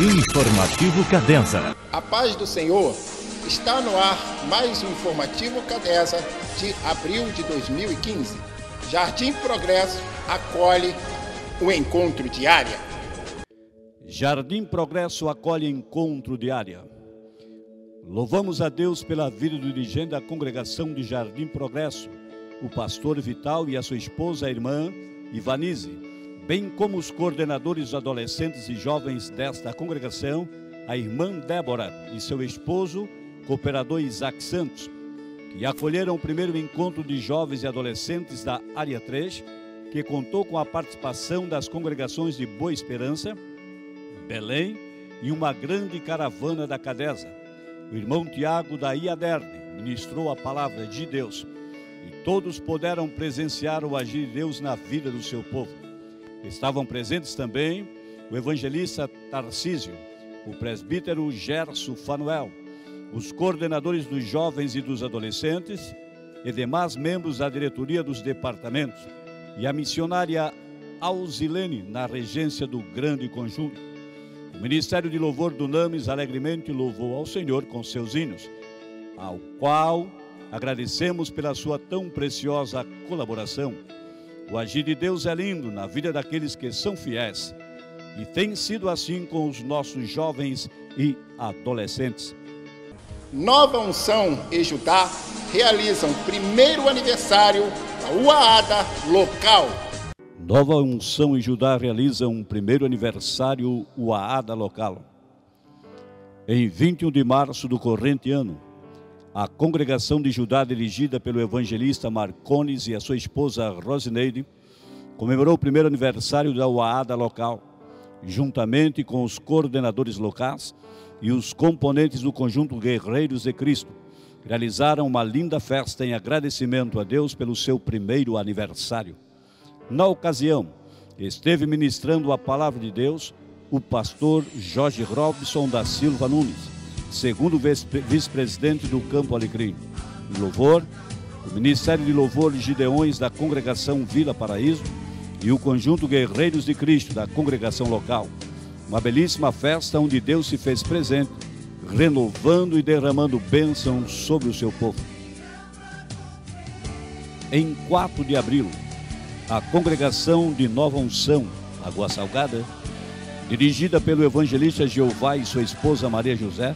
Informativo Cadenza. A paz do Senhor está no ar mais um informativo Cadesa de abril de 2015. Jardim Progresso acolhe o encontro diário. Jardim Progresso acolhe encontro diário. Louvamos a Deus pela vida do dirigente da congregação de Jardim Progresso, o pastor Vital e a sua esposa, a irmã Ivanise, bem como os coordenadores adolescentes e jovens desta congregação, a irmã Débora e seu esposo, cooperador Isaac Santos, que acolheram o primeiro encontro de jovens e adolescentes da Área 3, que contou com a participação das congregações de Boa Esperança, Belém e uma grande caravana da Cadesa o irmão Tiago da Iaderne ministrou a palavra de Deus e todos puderam presenciar o agir de Deus na vida do seu povo. Estavam presentes também o evangelista Tarcísio, o presbítero Gerson Fanuel, os coordenadores dos jovens e dos adolescentes e demais membros da diretoria dos departamentos e a missionária Alzilene na regência do grande conjunto. O Ministério de Louvor do Names alegremente louvou ao Senhor com seus hinos, ao qual agradecemos pela sua tão preciosa colaboração. O agir de Deus é lindo na vida daqueles que são fiéis e tem sido assim com os nossos jovens e adolescentes. Nova Unção e Judá realizam primeiro aniversário da UAADA local. Nova Unção e Judá realiza um primeiro aniversário UAADA local. Em 21 de março do corrente ano, a congregação de Judá, dirigida pelo evangelista Marcones e a sua esposa Rosineide, comemorou o primeiro aniversário da UAADA local, juntamente com os coordenadores locais e os componentes do conjunto Guerreiros de Cristo. Realizaram uma linda festa em agradecimento a Deus pelo seu primeiro aniversário. Na ocasião, esteve ministrando a palavra de Deus o pastor Jorge Robson da Silva Nunes, segundo vice-presidente do Campo Alegrim. Em louvor, o Ministério de Louvor de Gideões da Congregação Vila Paraíso e o conjunto Guerreiros de Cristo da congregação local. Uma belíssima festa onde Deus se fez presente, renovando e derramando bênçãos sobre o seu povo. Em 4 de abril, a congregação de Nova Unção, Lagoa Salgada, dirigida pelo evangelista Jeová e sua esposa Maria José,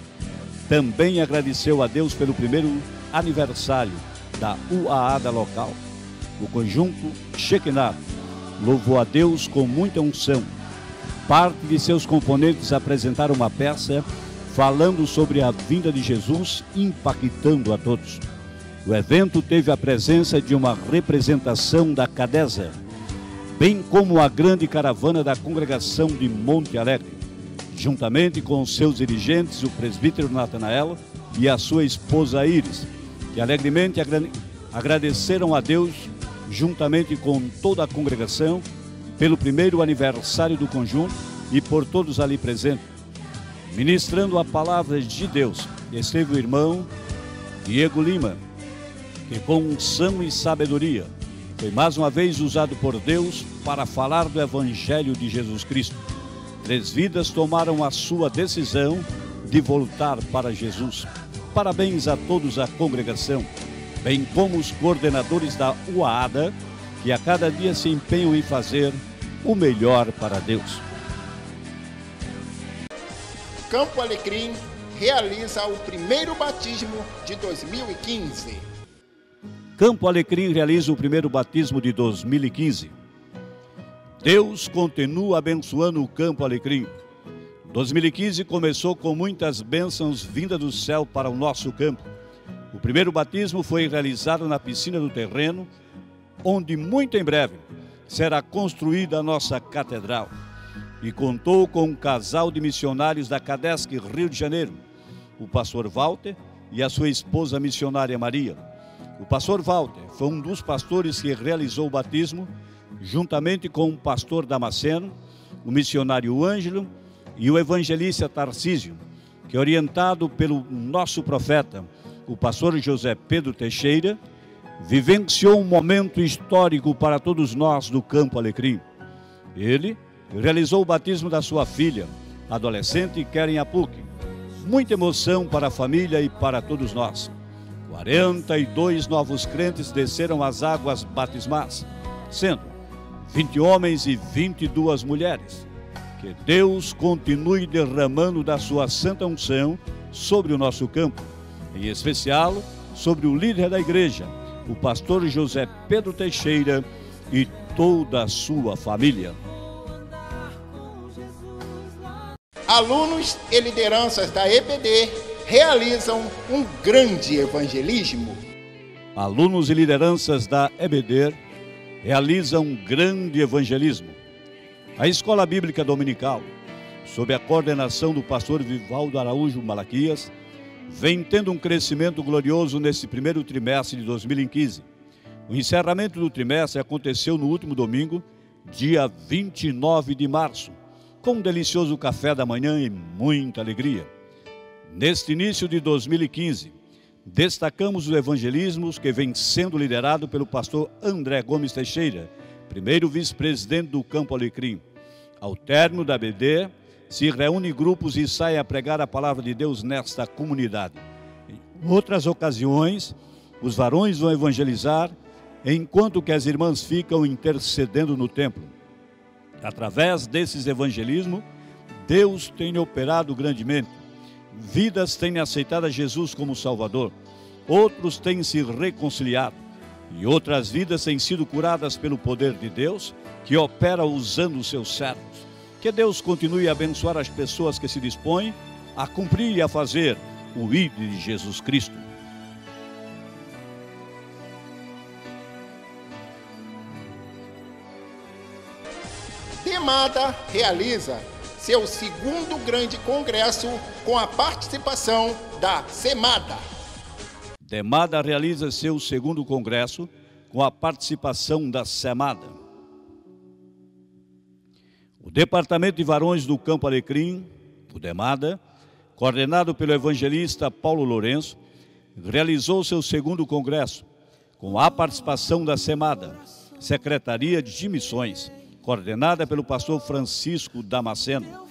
também agradeceu a Deus pelo primeiro aniversário da UAA local. O conjunto Shekinah louvou a Deus com muita unção. Parte de seus componentes apresentaram uma peça falando sobre a vinda de Jesus, impactando a todos. O evento teve a presença de uma representação da Cadesa, bem como a grande caravana da congregação de Monte Alegre, juntamente com seus dirigentes, o presbítero Natanael e a sua esposa Iris, que alegremente agradeceram a Deus, juntamente com toda a congregação, pelo primeiro aniversário do conjunto e por todos ali presentes. Ministrando a palavra de Deus, esteve o irmão Diego Lima, que com unção e sabedoria foi mais uma vez usado por Deus para falar do Evangelho de Jesus Cristo. Três vidas tomaram a sua decisão de voltar para Jesus. Parabéns a todos a congregação, bem como os coordenadores da UAADA, que a cada dia se empenham em fazer o melhor para Deus. Campo Alecrim realiza o primeiro batismo de 2015. Campo Alecrim realiza o primeiro batismo de 2015. Deus continua abençoando o Campo Alecrim. 2015 começou com muitas bênçãos vindas do céu para o nosso campo. O primeiro batismo foi realizado na piscina do terreno, onde muito em breve será construída a nossa catedral. E contou com um casal de missionários da Cadesc Rio de Janeiro, o pastor Walter e a sua esposa missionária Maria. O pastor Walter foi um dos pastores que realizou o batismo, juntamente com o pastor Damasceno, o missionário Ângelo e o evangelista Tarcísio, que orientado pelo nosso profeta, o pastor José Pedro Teixeira, vivenciou um momento histórico para todos nós do Campo Alecrim. Ele realizou o batismo da sua filha, adolescente querem a PUC. Muita emoção para a família e para todos nós. 42 novos crentes desceram as águas batismais, sendo 20 homens e 22 mulheres. Que Deus continue derramando da sua santa unção sobre o nosso campo, em especial sobre o líder da igreja, o pastor José Pedro Teixeira e toda a sua família. Alunos e lideranças da EBD realizam um grande evangelismo. Alunos e lideranças da EBD realizam um grande evangelismo. A Escola Bíblica Dominical, sob a coordenação do pastor Vivaldo Araújo Malaquias, vem tendo um crescimento glorioso nesse primeiro trimestre de 2015. O encerramento do trimestre aconteceu no último domingo, dia 29 de março com um delicioso café da manhã e muita alegria. Neste início de 2015, destacamos os evangelismos que vem sendo liderado pelo pastor André Gomes Teixeira, primeiro vice-presidente do Campo Alecrim. Ao término da BD, se reúne grupos e sai a pregar a palavra de Deus nesta comunidade. Em outras ocasiões, os varões vão evangelizar, enquanto que as irmãs ficam intercedendo no templo. Através desses evangelismos, Deus tem operado grandemente. Vidas têm aceitado a Jesus como Salvador, outros têm se reconciliado e outras vidas têm sido curadas pelo poder de Deus, que opera usando os seus servos. Que Deus continue a abençoar as pessoas que se dispõem a cumprir e a fazer o ID de Jesus Cristo. Demada realiza seu segundo grande congresso com a participação da SEMADA. Demada realiza seu segundo congresso com a participação da SEMADA. O Departamento de Varões do Campo Alecrim, o DEMADA, coordenado pelo evangelista Paulo Lourenço, realizou seu segundo congresso com a participação da SEMADA, Secretaria de Missões coordenada pelo pastor Francisco Damasceno.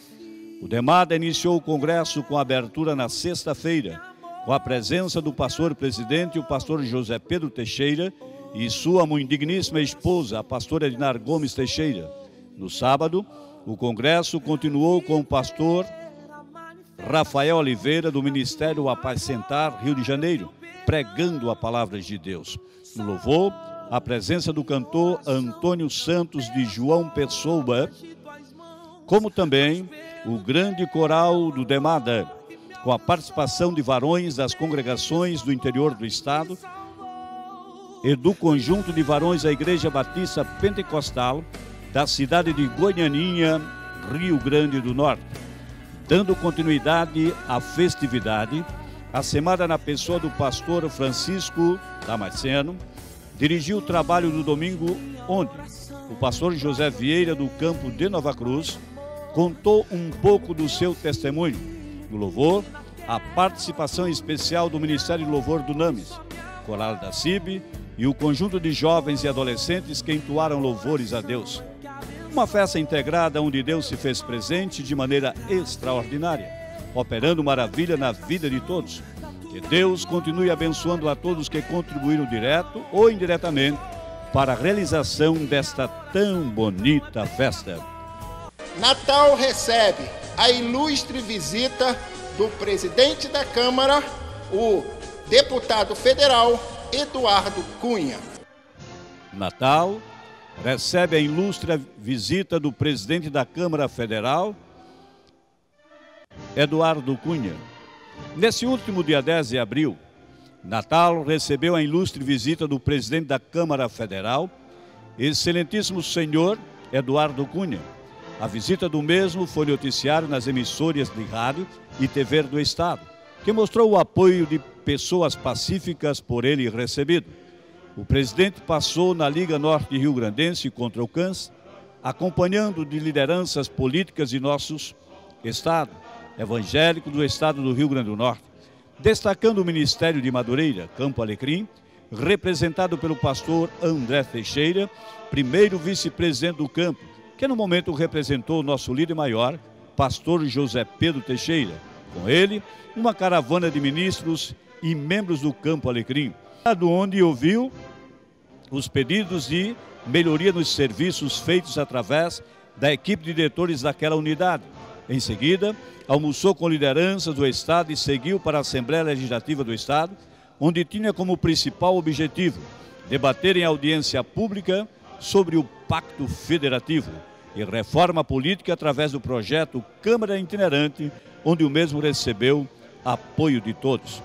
O DEMADA iniciou o congresso com abertura na sexta-feira, com a presença do pastor presidente, o pastor José Pedro Teixeira, e sua muito digníssima esposa, a pastora Edinar Gomes Teixeira. No sábado, o congresso continuou com o pastor Rafael Oliveira, do Ministério Apacentar, Rio de Janeiro, pregando a palavra de Deus. No louvor, a presença do cantor Antônio Santos de João Pessoa, como também o grande coral do Demada, com a participação de varões das congregações do interior do estado e do conjunto de varões da Igreja Batista Pentecostal da cidade de Goianinha, Rio Grande do Norte, dando continuidade à festividade, a semana na pessoa do pastor Francisco Damasceno, dirigiu o trabalho do domingo, onde o pastor José Vieira, do campo de Nova Cruz, contou um pouco do seu testemunho. No louvor, a participação especial do Ministério Louvor do NAMES, Coral da CIB e o conjunto de jovens e adolescentes que entoaram louvores a Deus. Uma festa integrada onde Deus se fez presente de maneira extraordinária, operando maravilha na vida de todos. Que Deus continue abençoando a todos que contribuíram direto ou indiretamente para a realização desta tão bonita festa. Natal recebe a ilustre visita do presidente da Câmara, o deputado federal Eduardo Cunha. Natal recebe a ilustre visita do presidente da Câmara Federal, Eduardo Cunha. Nesse último dia 10 de abril, Natal recebeu a ilustre visita do presidente da Câmara Federal, excelentíssimo senhor Eduardo Cunha. A visita do mesmo foi noticiário nas emissoras de rádio e TV do Estado, que mostrou o apoio de pessoas pacíficas por ele recebido. O presidente passou na Liga Norte Rio Grandense contra o câncer, acompanhando de lideranças políticas de nossos estados evangélico do estado do Rio Grande do Norte, destacando o Ministério de Madureira, Campo Alecrim, representado pelo pastor André Teixeira, primeiro vice-presidente do campo, que no momento representou o nosso líder maior, pastor José Pedro Teixeira. Com ele, uma caravana de ministros e membros do Campo Alecrim, onde ouviu os pedidos de melhoria nos serviços feitos através da equipe de diretores daquela unidade. Em seguida, almoçou com lideranças do Estado e seguiu para a Assembleia Legislativa do Estado, onde tinha como principal objetivo debater em audiência pública sobre o Pacto Federativo e reforma política através do projeto Câmara Itinerante, onde o mesmo recebeu apoio de todos.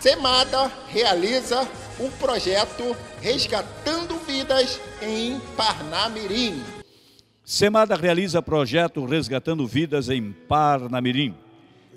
Semada realiza o projeto Resgatando Vidas em Parnamirim. Semada realiza projeto Resgatando Vidas em Parnamirim.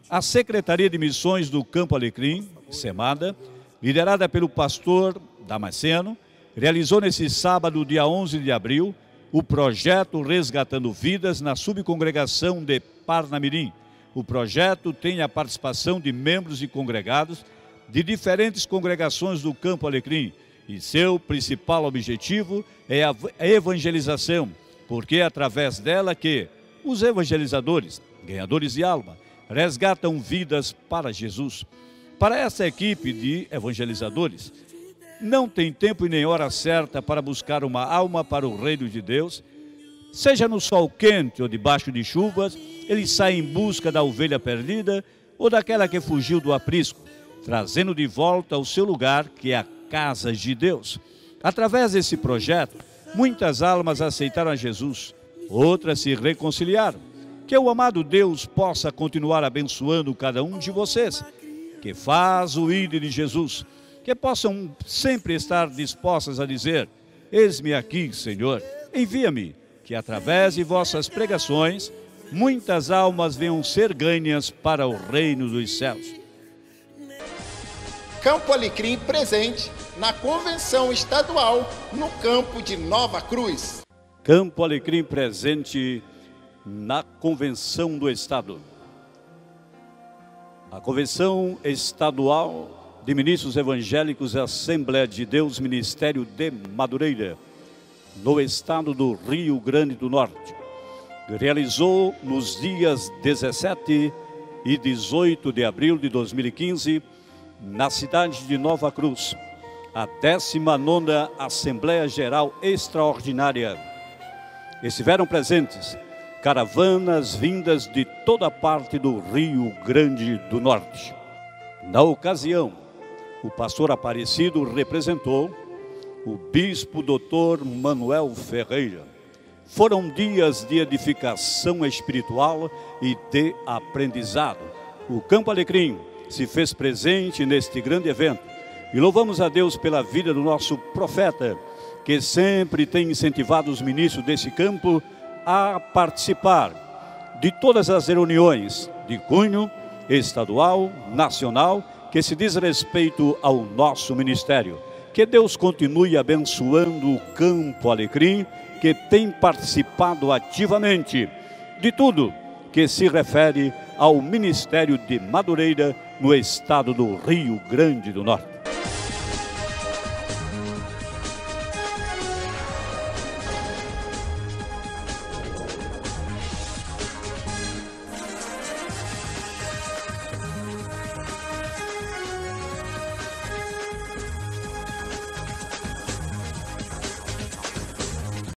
A Secretaria de Missões do Campo Alecrim, Semada, liderada pelo pastor Damasceno, realizou nesse sábado, dia 11 de abril, o projeto Resgatando Vidas na subcongregação de Parnamirim. O projeto tem a participação de membros e congregados de diferentes congregações do Campo Alecrim e seu principal objetivo é a evangelização, porque é através dela que os evangelizadores, ganhadores de alma, resgatam vidas para Jesus. Para essa equipe de evangelizadores, não tem tempo e nem hora certa para buscar uma alma para o reino de Deus. Seja no sol quente ou debaixo de chuvas, ele sai em busca da ovelha perdida ou daquela que fugiu do aprisco, trazendo de volta ao seu lugar, que é a casa de Deus. Através desse projeto, muitas almas aceitaram a Jesus, outras se reconciliaram. Que o amado Deus possa continuar abençoando cada um de vocês, que faz o ídolo de Jesus que possam sempre estar dispostas a dizer: Eis-me aqui, Senhor, envia-me, que através de vossas pregações muitas almas venham ser ganhas para o reino dos céus. Campo Alecrim presente na convenção estadual no campo de Nova Cruz. Campo Alecrim presente na convenção do estado. A convenção estadual de Ministros Evangélicos e Assembleia de Deus, Ministério de Madureira, no estado do Rio Grande do Norte. Realizou nos dias 17 e 18 de abril de 2015, na cidade de Nova Cruz, a 19 Assembleia Geral Extraordinária. Estiveram presentes caravanas vindas de toda parte do Rio Grande do Norte. Na ocasião, o pastor Aparecido representou o bispo doutor Manuel Ferreira. Foram dias de edificação espiritual e de aprendizado. O Campo Alecrim se fez presente neste grande evento e louvamos a Deus pela vida do nosso profeta, que sempre tem incentivado os ministros desse campo a participar de todas as reuniões de cunho estadual, nacional que se diz respeito ao nosso ministério. Que Deus continue abençoando o Campo Alecrim, que tem participado ativamente de tudo que se refere ao Ministério de Madureira, no estado do Rio Grande do Norte.